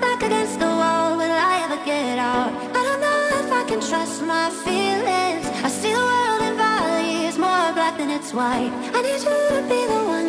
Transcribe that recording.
Back against the wall, will I ever get out? I don't know if I can trust my feelings I see the world in valleys, more black than it's white I need you to be the one